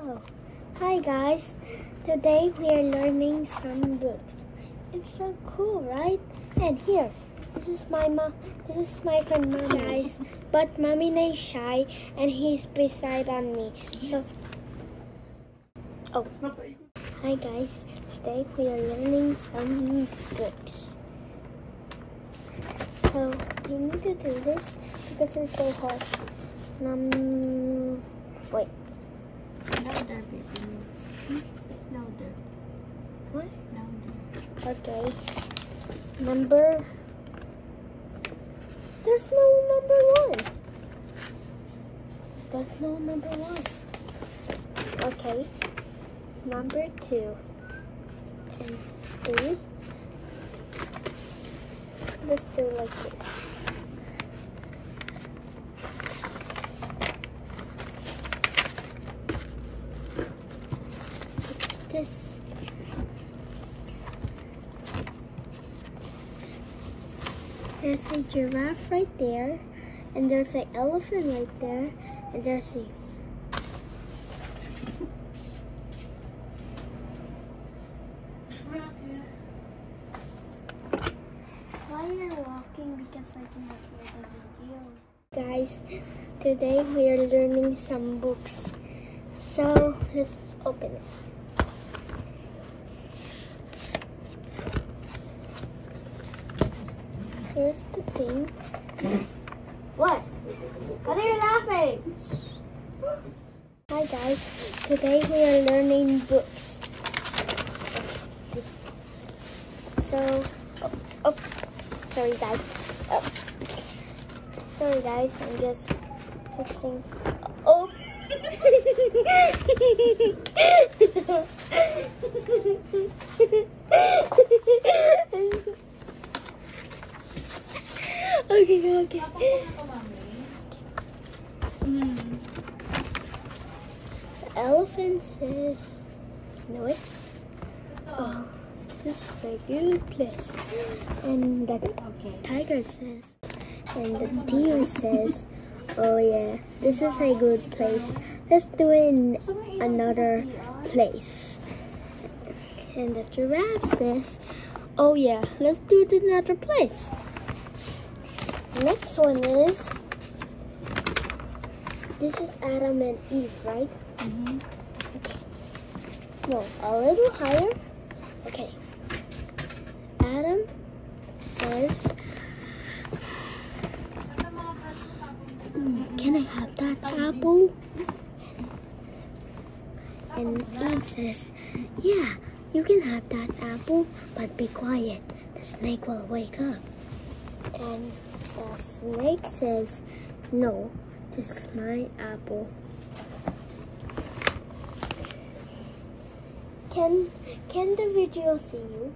go. Hi guys. Today we are learning some books. It's so cool, right? And here, this is my mom. This is my friend mom, guys. But mommy is shy, and he's beside on me. So, oh, hi guys. Today we are learning some books. So we need to do this because it's so hard. Um, wait. Baby. What? Okay. Number. There's no number one. There's no number one. Okay. Number two. And three. Let's do like this. It's this. There's a giraffe right there, and there's an elephant right there, and there's a Why are you walking? Because I cannot hear the video. Guys, today we are learning some books. So let's open it. Here's the thing. What? What are you laughing? Hi guys, today we are learning books. So, oh, oh, sorry guys. Oh. Sorry guys, I'm just fixing. Oh. okay, okay. The elephant says, no way. Oh, this is a good place. And the tiger says, and the deer says, oh yeah, this is a good place. Let's do it in another place. And the giraffe says, oh yeah, let's do it in another place. Next one is, this is Adam and Eve, right? Mm-hmm. Okay. No, a little higher. Okay. Adam says, "Mm, Can I have that apple? And Eve says, Yeah, you can have that apple, but be quiet. The snake will wake up. And the snake says, No, this is my apple. Can can the video see you?